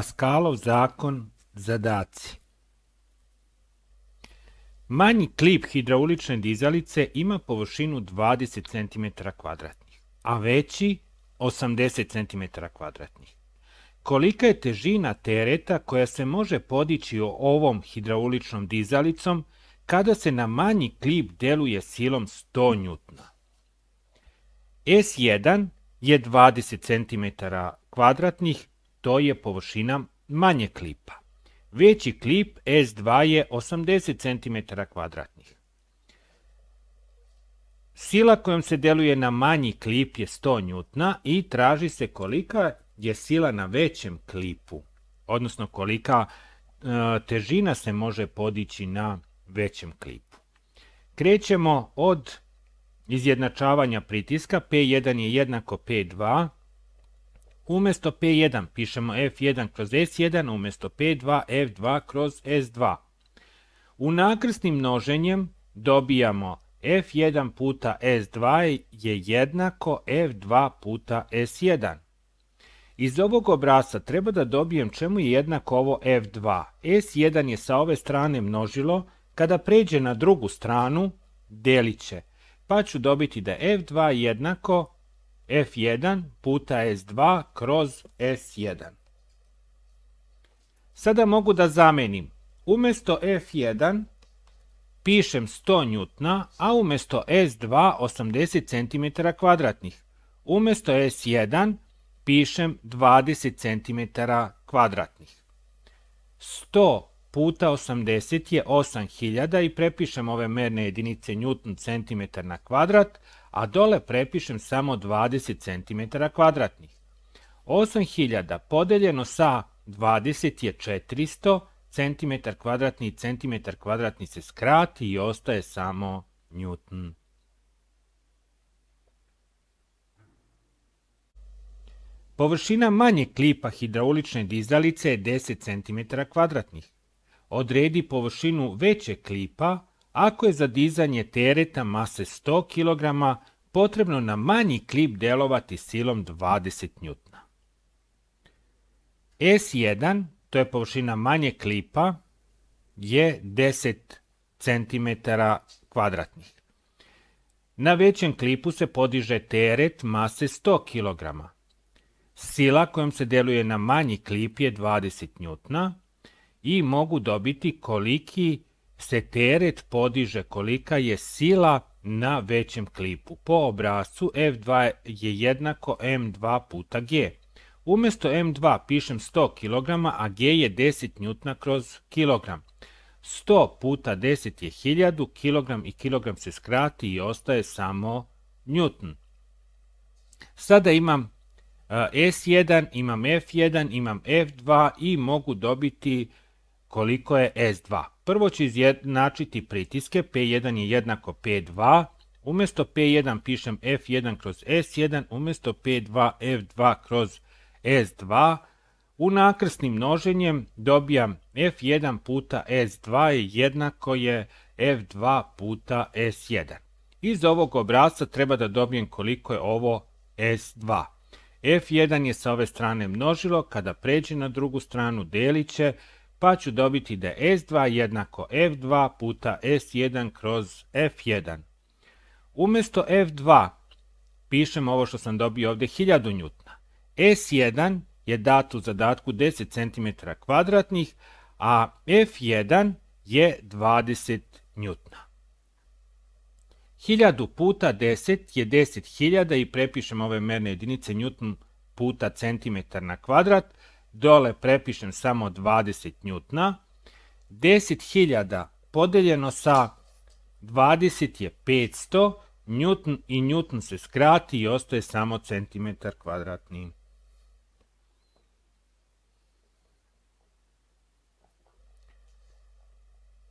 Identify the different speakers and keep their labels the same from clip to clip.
Speaker 1: Paskalov zakon zadaci. Manji klip hidraulične dizalice ima površinu 20 cm kvadratnih, a veći 80 cm kvadratnih. Kolika je težina tereta koja se može podići ovom hidrauličnom dizalicom kada se na manji klip deluje silom 100 njutna? S1 je 20 cm kvadratnih, to je površina manje klipa. Veći klip S2 je 80 cm kvadratnih. Sila kojom se deluje na manji klip je 100 njutna i traži se kolika je sila na većem klipu, odnosno kolika e, težina se može podići na većem klipu. Krećemo od izjednačavanja pritiska, P1 je jednako P2, Umjesto P1 pišemo F1 kroz S1, umjesto P2 F2 kroz S2. U nakrsnim množenjem dobijamo F1 puta S2 je jednako F2 puta S1. Iz ovog obrasa treba da dobijem čemu je jednako ovo F2. S1 je sa ove strane množilo, kada pređe na drugu stranu, delit će. Pa ću dobiti da F2 jednako F1 puta S2 kroz S1. Sada mogu da zamenim. Umjesto F1 pišem 100 njutna, a umjesto S2 80 cm kvadratnih. Umjesto S1 pišem 20 cm kvadratnih. 100 puta 80 je 8000 i prepišem ove merne jedinice njutn centimetar na kvadrat, a dole prepišem samo 20 cm kvadratnih. 8000 podeljeno sa 20 je 400 cm kvadratni i cm kvadratni se skrati i ostaje samo Newton. Površina manje klipa hidraulične dizalice je 10 cm kvadratnih. Odredi površinu veće klipa ako je za dizanje tereta mase 100 kg potrebno na manji klip delovati silom 20 N. S1, to je površina manje klipa, je 10 cm kvadratnih. Na većem klipu se podiže teret mase 100 kg. Sila kojom se deluje na manji klip je 20 N i mogu dobiti koliki se teret podiže kolika je sila na većem klipu. Po obrazcu F2 je jednako M2 puta G. Umjesto M2 pišem 100 kg, a G je 10 N kroz kilogram. 100 puta 10 je 1000, kg i kilogram se skrati i ostaje samo Newton. Sada imam S1, imam F1, imam F2 i mogu dobiti koliko je S2. Prvo ću izjednačiti pritiske, P1 je jednako P2, umjesto P1 pišem F1 kroz S1, umjesto P2 F2 kroz S2, u nakrsnim množenjem dobijam F1 puta S2 jednako je F2 puta S1. Iz ovog obrazca treba da dobijem koliko je ovo S2. F1 je sa ove strane množilo, kada pređe na drugu stranu delit će, pa ću dobiti da je S2 jednako F2 puta S1 kroz F1. Umjesto F2 pišem ovo što sam dobio ovdje 1000 njutna. S1 je dat u zadatku 10 cm kvadratnih, a F1 je 20 njutna. 1000 puta 10 je 10.000 i prepišem ove merne jedinice njutn puta centimetar na kvadrat, dole prepišem samo 20 njutna, 10.000 podeljeno sa 20 je 500, njutn i njutn se skrati i ostaje samo centimetar kvadratni.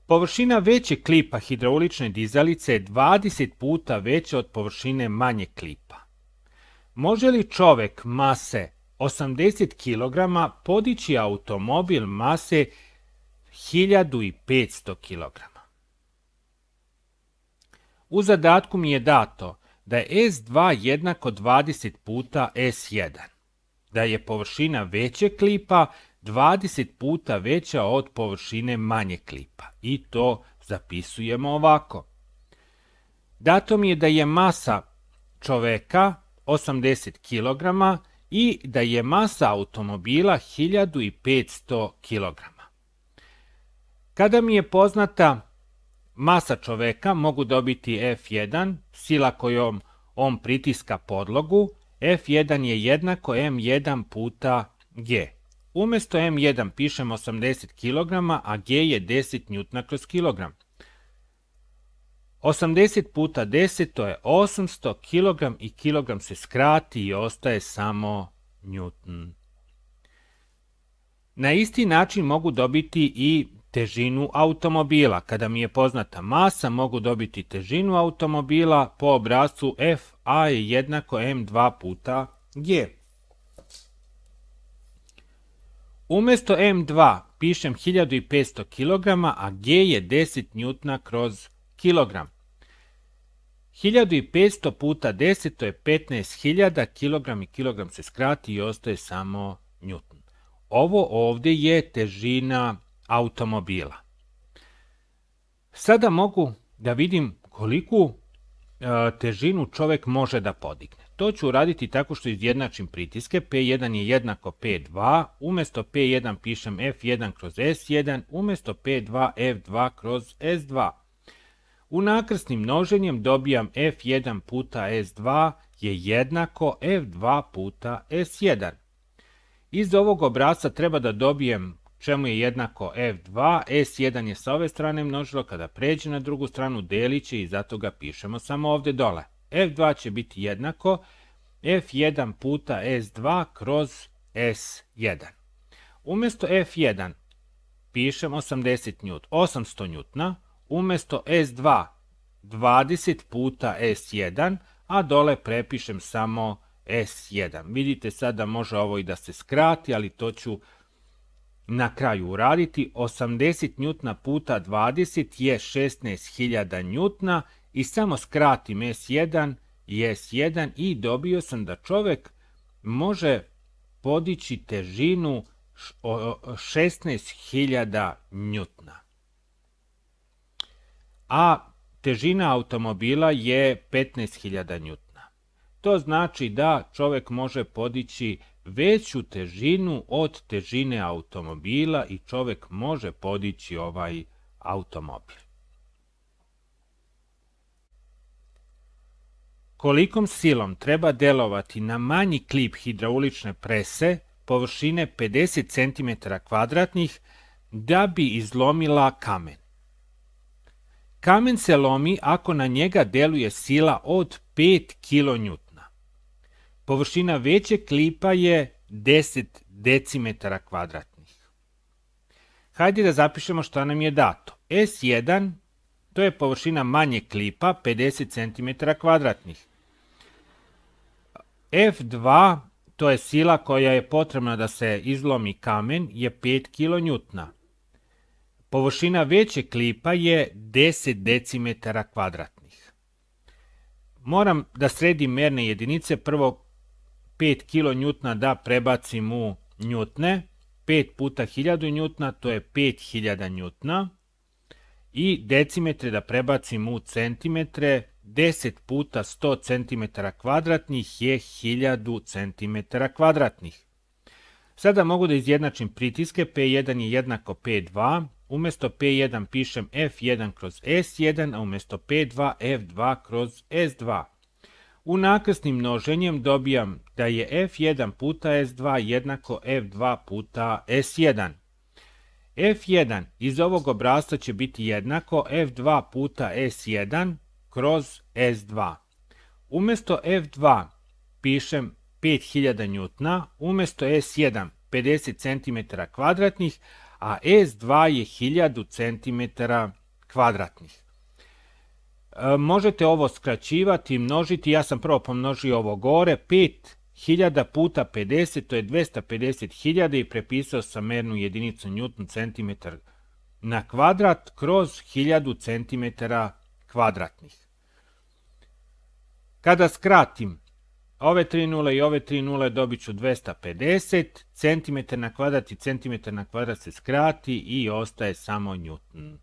Speaker 1: Površina većeg klipa hidraulične dizalice je 20 puta veća od površine manje klipa. Može li čovek mase 80 kg podići automobil mase 1500 kg. U zadatku mi je dato da je S2 jednako 20 puta S1, da je površina većeg klipa 20 puta veća od površine manje klipa. I to zapisujemo ovako. Dato mi je da je masa čoveka 80 kg i da je masa automobila 1500 kg. Kada mi je poznata masa čoveka, mogu dobiti F1, sila kojom on pritiska podlogu, F1 je jednako M1 puta G. Umesto M1 pišem 80 kg, a G je 10 N kroz kilogram. 80 puta 10 to je 800 kg i kilogram se skrati i ostaje samo Newton. Na isti način mogu dobiti i težinu automobila. Kada mi je poznata masa, mogu dobiti težinu automobila po obrazcu F, A je jednako M2 puta G. Umesto M2 pišem 1500 kg, a G je 10 N kroz kilogram. 1500 puta 10 to je 15.000 kg i kilogram se skrati i ostaje samo Newton. Ovo ovdje je težina automobila. Sada mogu da vidim koliku e, težinu čovjek može da podigne. To ću uraditi tako što izjednačim pritiske. P1 je jednako P2, umjesto P1 pišem F1 kroz S1, umjesto P2 F2 kroz S2. U nakrsnim množenjem dobijam F1 puta S2 je jednako F2 puta S1. Iz ovog obrasca treba da dobijem čemu je jednako F2, S1 je sa ove strane množilo, kada pređe na drugu stranu delit će i zato ga pišemo samo ovdje dole. F2 će biti jednako F1 puta S2 kroz S1. Umjesto F1 pišem 80 N, 800 N, umjesto S2 20 puta S1, a dole prepišem samo S1. Vidite sad da može ovo i da se skrati, ali to ću na kraju uraditi. 80 njutna puta 20 je 16.000 njutna i samo skratim S1 i S1 i dobio sam da čovjek može podići težinu 16.000 njutna a težina automobila je 15.000 njutna. To znači da čovjek može podići veću težinu od težine automobila i čovjek može podići ovaj automobil. Kolikom silom treba delovati na manji klip hidraulične prese površine 50 cm kvadratnih da bi izlomila kamen? Kamen se lomi ako na njega deluje sila od 5 kN. Površina većeg klipa je 10 decimetara kvadratnih. Hajde da zapišemo šta nam je dato. S1 to je površina manje klipa 50 cm kvadratnih. F2 to je sila koja je potrebna da se izlomi kamen je 5 kN. Površina većeg klipa je 10 decimetara kvadratnih. Moram da sredim merne jedinice, prvo 5 kN da prebacim u njutne, 5 puta 1000 njutna, to je 5000 njutna, i decimetre da prebacim u centimetre, 10 puta 100 cm kvadratnih je 1000 cm kvadratnih. Sada mogu da izjednačim pritiske, P1 je jednako P2, Umjesto P1 pišem F1 kroz S1, a umjesto P2 F2 kroz S2. U nakrsnim množenjem dobijam da je F1 puta S2 jednako F2 puta S1. F1 iz ovog obrazca će biti jednako F2 puta S1 kroz S2. Umjesto F2 pišem 5000 njutna, umjesto S1 50 cm kvadratnih, a S2 je 1000 cm kvadratnih. E, možete ovo skraćivati, množiti, ja sam prvo pomnožio ovo gore, 5000 puta 50, to je 250.000 i prepisao sam mernu jedinicu Newton centimetar na kvadrat kroz 1000 cm kvadratnih. Kada skratim ove 3 nule i ove 3 nule dobit ću 250, cm na kvadrat i cm na kvadrat se skrati i ostaje samo Newton.